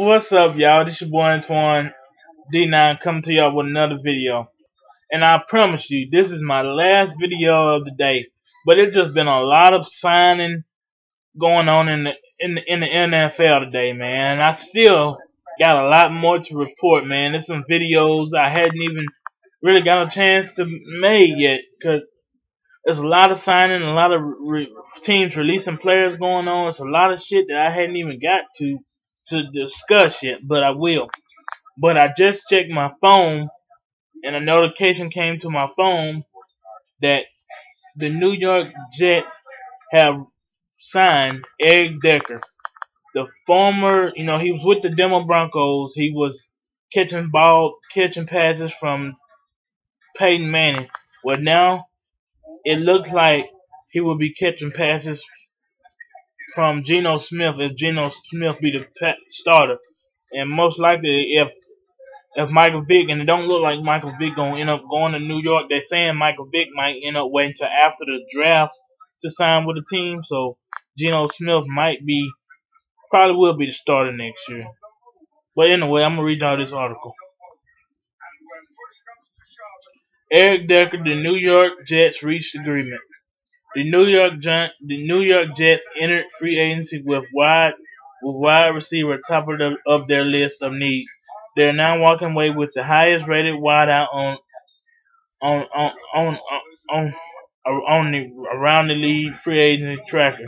What's up, y'all? This your boy Antoine D9 coming to y'all with another video. And I promise you, this is my last video of the day. But it's just been a lot of signing going on in the in the, in the NFL today, man. I still got a lot more to report, man. There's some videos I hadn't even really got a chance to make yet, cause there's a lot of signing, a lot of re teams releasing players going on. It's a lot of shit that I hadn't even got to to discuss it, but I will. But I just checked my phone, and a notification came to my phone that the New York Jets have signed Eric Decker. The former, you know, he was with the Denver Broncos. He was catching ball, catching passes from Peyton Manning. Well, now it looks like he will be catching passes from Geno Smith if Geno Smith be the starter, and most likely if if Michael Vick and it don't look like Michael Vick gonna end up going to New York. They're saying Michael Vick might end up waiting till after the draft to sign with the team. So Geno Smith might be probably will be the starter next year. But anyway, I'm gonna read y'all this article. Eric Decker, the New York Jets reached agreement. The New York the New York Jets entered free agency with wide with wide receiver top of, the, of their list of needs. They are now walking away with the highest rated wideout on on on on on, on, on the around the league free agency tracker.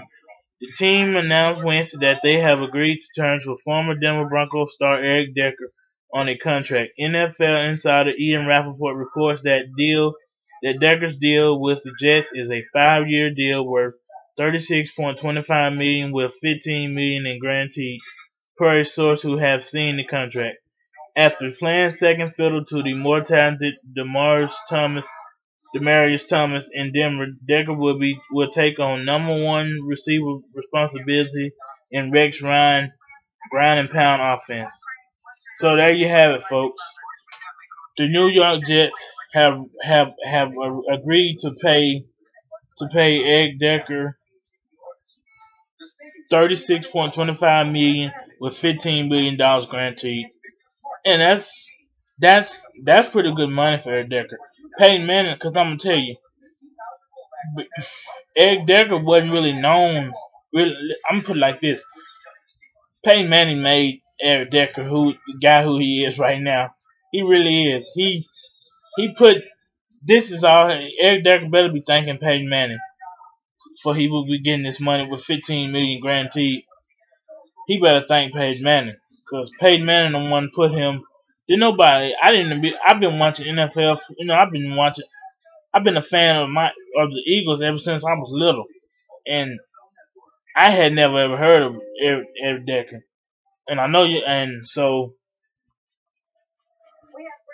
The team announced Wednesday that they have agreed to terms with former Denver Broncos star Eric Decker on a contract. NFL insider Ian Rapoport reports that deal that Decker's deal with the Jets is a five-year deal worth 36.25 million with 15 million in guaranteed, per source who have seen the contract. After playing second fiddle to the more talented Demarius Thomas, Demaryius Thomas in Denver, Decker will be will take on number one receiver responsibility in Rex Ryan ground and pound offense. So there you have it, folks. The New York Jets have have have agreed to pay to pay Eric Decker thirty six point twenty five million with fifteen million dollars guaranteed, and that's that's that's pretty good money for Eric Decker. Peyton Manning, because I'm gonna tell you, Eric Decker wasn't really known. Really, I'm gonna put it like this: Peyton Manning made Eric Decker who the guy who he is right now. He really is. He he put this is all Eric Decker better be thanking Peyton Manning for he will be getting this money with 15 million guaranteed. He better thank Peyton Manning because Peyton Manning the one put him. Did nobody? I didn't. Be, I've been watching NFL. You know, I've been watching. I've been a fan of my of the Eagles ever since I was little, and I had never ever heard of Eric, Eric Decker, and I know you. And so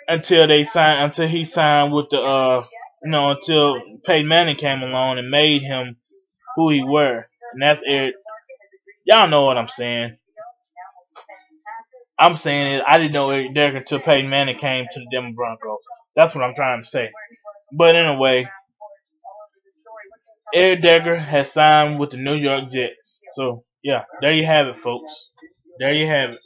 until they signed until he signed with the uh you know until Peyton Manning came along and made him who he were, and that's Eric. Y'all know what I'm saying. I'm saying it. I didn't know Eric Decker until Peyton Manning came to the Denver Broncos. That's what I'm trying to say. But anyway, Eric Decker has signed with the New York Jets. So yeah, there you have it, folks. There you have it.